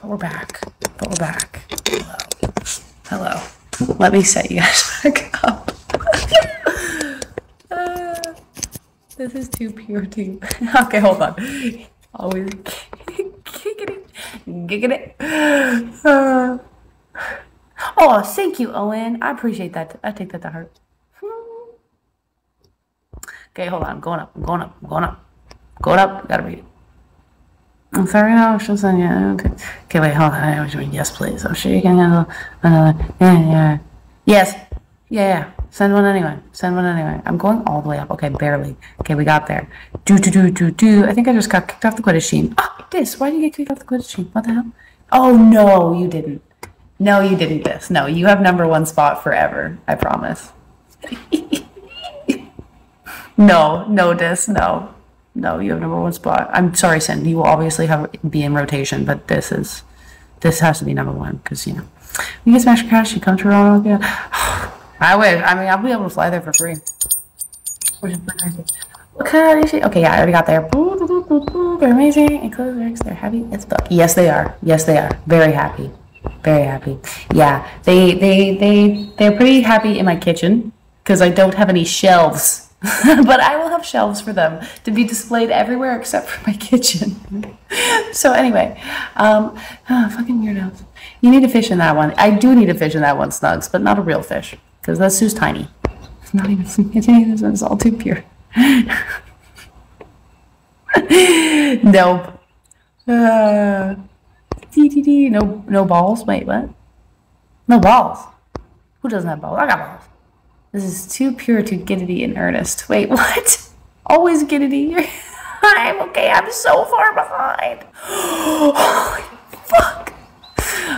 but we're back. But we're back. Hello. Hello. Let me set you guys back up. Uh, this is too pure too. okay, hold on. Always giggity, giggity. Uh, oh, thank you, Owen. I appreciate that. I take that to heart. Okay, hold on. I'm going up. I'm going up. I'm going up. Going up. Gotta read it. I'm sorry, no, she'll send you. Okay. Okay, wait, hold on. I was doing yes, please. I'm sure you can handle uh, another. Yeah, yeah. Yes. Yeah, yeah. Send one anyway. Send one anyway. I'm going all the way up. Okay, barely. Okay, we got there. Do, do, do, do, do. I think I just got kicked off the Quidditch team. Oh, this. Why did you get kicked off the Quidditch team? What the hell? Oh, no, you didn't. No, you didn't, this. No, you have number one spot forever. I promise. no, no, this. No. No, you have number one spot. I'm sorry, Sin. You will obviously have be in rotation, but this is this has to be number one because you know you get Smash Cash, You come to Toronto. Yeah. I wish. I mean, I'll be able to fly there for free. Of? Okay, yeah, I already got there. They're amazing. Enclosed lyrics. They're happy as fuck. Yes, they are. Yes, they are. Very happy. Very happy. Yeah, they they they they're pretty happy in my kitchen because I don't have any shelves but I will have shelves for them to be displayed everywhere except for my kitchen. so anyway, um, oh, fucking. You need a fish in that one. I do need a fish in that one, Snugs, but not a real fish because that's too tiny. It's not even. One's all too pure. nope. Uh, no, no balls. Wait, what? No balls. Who doesn't have balls? I got balls. This is too pure to giddity in earnest. Wait, what? Always giddity. I'm okay. I'm so far behind. Holy fuck.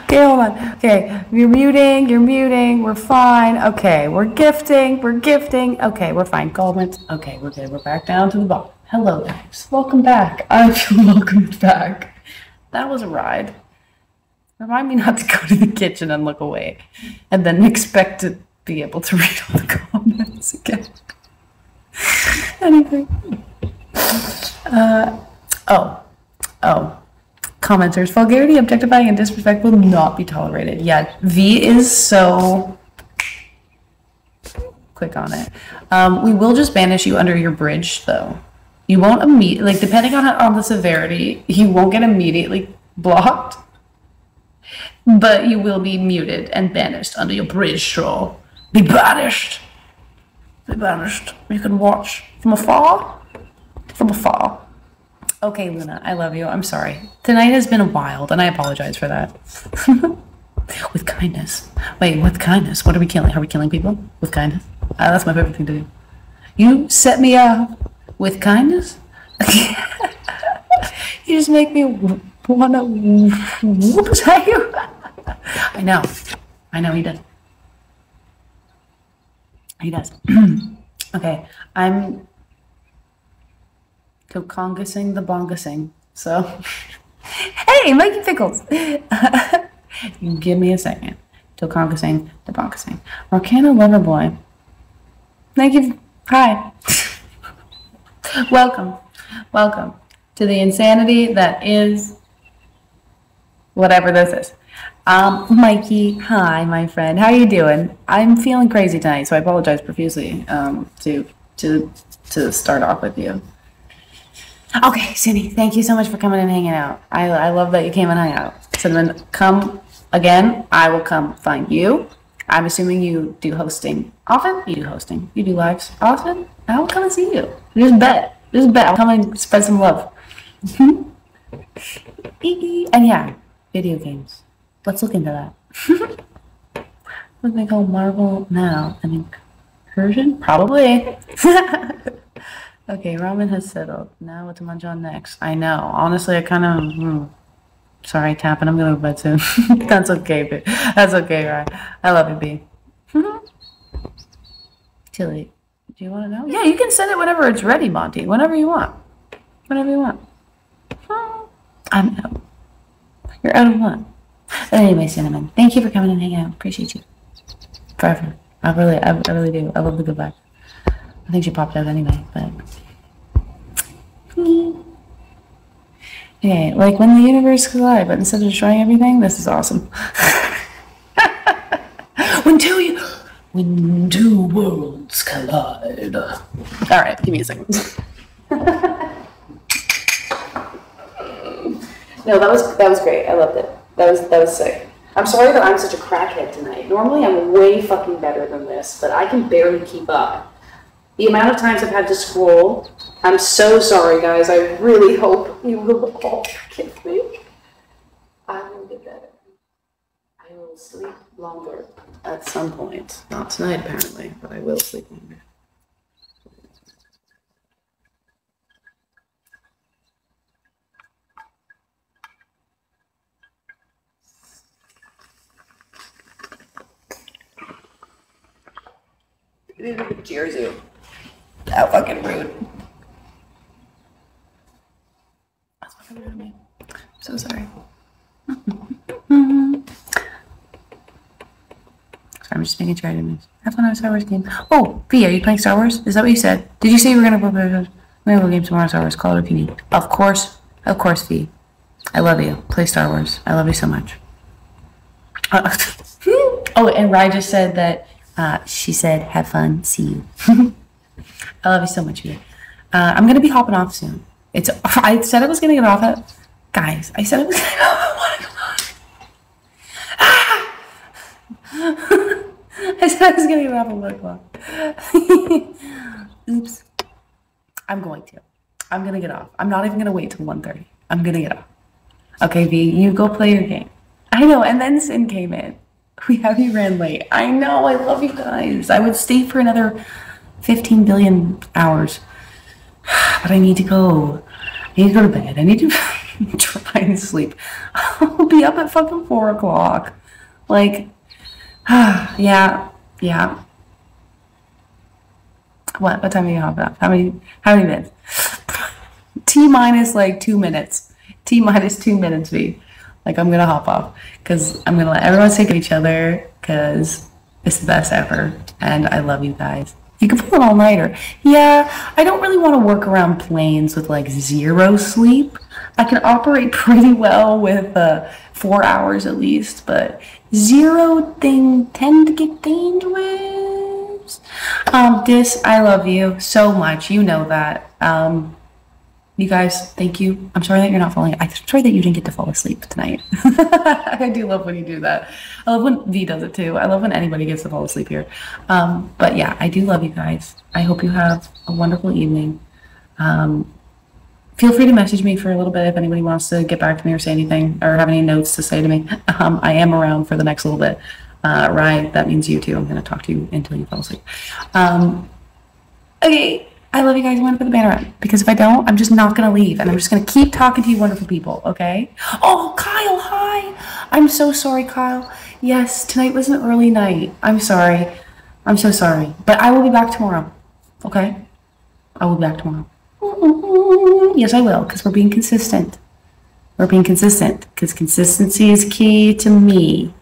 Okay, hold on. Okay, you're muting. You're muting. We're fine. Okay, we're gifting. We're gifting. Okay, we're fine. Goldman. Okay, we're good. We're back down to the bottom. Hello, guys. Welcome back. I feel welcomed back. That was a ride. Remind me not to go to the kitchen and look away, and then expect to be able to read all the comments again. anyway. Uh, oh. Oh. Commenters. Vulgarity, objectifying, and disrespect will not be tolerated. Yeah, V is so quick on it. Um, we will just banish you under your bridge, though. You won't immediately, like, depending on, on the severity, you won't get immediately blocked, but you will be muted and banished under your bridge troll. Be banished. Be banished. You can watch from afar. From afar. Okay, Luna, I love you. I'm sorry. Tonight has been wild, and I apologize for that. with kindness. Wait, with kindness? What are we killing? Are we killing people? With kindness? Uh, that's my favorite thing to do. You set me up with kindness? you just make me wanna whoop you. I know. I know he does. He does. okay, I'm Tokongusing the bongusing. So, hey, Mikey Pickles. Give me a second. Tokongusing the bongusing. Arcana Loverboy. Thank you. Hi. Welcome. Welcome to the insanity that is whatever this is. Um, Mikey, hi, my friend. How are you doing? I'm feeling crazy tonight, so I apologize profusely um, to to to start off with you. Okay, Cindy, thank you so much for coming and hanging out. I, I love that you came and hung out. Cinnamon, come again. I will come find you. I'm assuming you do hosting often. You do hosting. You do lives often. I will come and see you. Just bet. Just bet. I'll come and spread some love. and yeah, video games. Let's look into that. what do they call Marvel now? An incursion? Probably. okay, ramen has settled. Now what to munch on next? I know. Honestly, I kind of. Hmm. Sorry, tapping. I'm gonna go to bed soon. That's okay, B. That's okay, right? I love you, B. Tilly, do you want to know? Yeah, you can send it whenever it's ready, Monty. Whenever you want. Whenever you want. I'm out. You're out of what? But anyway, Cinnamon, thank you for coming and hanging out. Appreciate you. Forever. I really, I, I really do. I love the good vibe. I think she popped out anyway, but. Okay, like when the universe collide, but instead of destroying everything, this is awesome. when two you, when two worlds collide. All right, give me a second. no, that was that was great. I loved it. That was that was sick. I'm sorry that I'm such a crackhead tonight. Normally, I'm way fucking better than this, but I can barely keep up. The amount of times I've had to scroll I'm so sorry, guys. I really hope you will all forgive me. I will get better. I will sleep longer at some point. Not tonight, apparently, but I will sleep longer. Cheers, you. How fucking rude. of me. I'm So sorry. sorry, I'm just making sure I didn't miss. Have fun on a Star Wars game. Oh, V, are you playing Star Wars? Is that what you said? Did you say you were gonna play a game tomorrow? Star Wars. Call it if you need. Of course, of course, V. I love you. Play Star Wars. I love you so much. Oh, and Rye just said that. Uh, she said, "Have fun. See you." I love you so much, V. Uh, I'm gonna be hopping off soon. It's. I said I was gonna get off at Guys, I said I was one o'clock. Ah! I said I was gonna get off at one o'clock. Oops. I'm going to. I'm gonna get off. I'm not even gonna wait till 1.30. I'm gonna get off. Okay, V, you go play your game. I know, and then Sin came in. We have you ran late. I know, I love you guys. I would stay for another 15 billion hours. But I need to go. I need to go to bed. I need to try and sleep. I'll be up at fucking four o'clock. Like, yeah, yeah. What? What time are you hop up? How many? How many minutes? T minus like two minutes. T minus two minutes. V. Like I'm gonna hop off because I'm gonna let everyone take each other because it's the best ever, and I love you guys. You can pull an all nighter. Yeah, I don't really want to work around planes with like zero sleep. I can operate pretty well with uh, four hours at least, but zero thing tend to get dangerous. Um, Dis, I love you so much. You know that. Um, you guys, thank you. I'm sorry that you're not falling. I'm sorry that you didn't get to fall asleep tonight. I do love when you do that. I love when V does it too. I love when anybody gets to fall asleep here. Um, but yeah, I do love you guys. I hope you have a wonderful evening. Um, feel free to message me for a little bit if anybody wants to get back to me or say anything or have any notes to say to me. Um, I am around for the next little bit. Uh, Ryan, that means you too. I'm going to talk to you until you fall asleep. Um, okay. I love you guys. I'm going to put the banner up because if I don't, I'm just not going to leave and I'm just going to keep talking to you wonderful people, okay? Oh, Kyle, hi. I'm so sorry, Kyle. Yes, tonight was an early night. I'm sorry. I'm so sorry. But I will be back tomorrow, okay? I will be back tomorrow. Mm-hmm. Yes, I will because we're being consistent. We're being consistent because consistency is key to me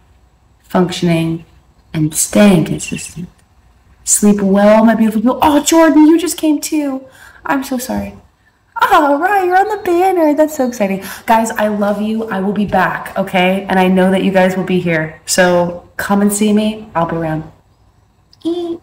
functioning and staying consistent. Sleep well, my beautiful people. Oh, Jordan, you just came too. I'm so sorry. Oh, right, you're on the banner. That's so exciting. Guys, I love you. I will be back, okay? And I know that you guys will be here. So come and see me. I'll be around. Eat.